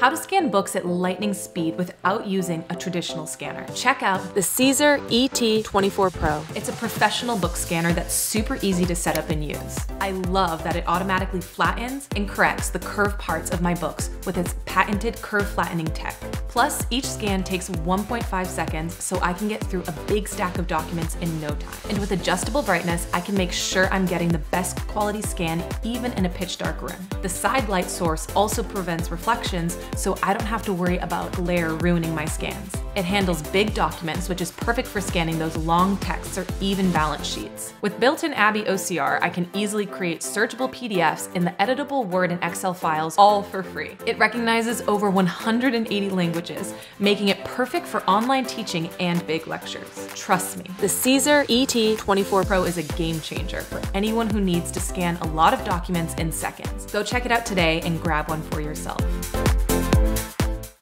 How to scan books at lightning speed without using a traditional scanner. Check out the CZUR ET24 Pro. It's a professional book scanner that's super easy to set up and use. I love that it automatically flattens and corrects the curved parts of my books with its patented curve flattening tech. Plus, each scan takes 1.5 seconds so I can get through a big stack of documents in no time. And with adjustable brightness, I can make sure I'm getting the best quality scan even in a pitch dark room. The side light source also prevents reflections so I don't have to worry about glare ruining my scans. It handles big documents, which is perfect for scanning those long texts or even balance sheets. With built-in ABBYY OCR, I can easily create searchable PDFs in the editable Word and Excel files all for free. It recognizes over 180 languages, making it perfect for online teaching and big lectures. Trust me, the CZUR ET24 Pro is a game changer for anyone who needs to scan a lot of documents in seconds. Go check it out today and grab one for yourself.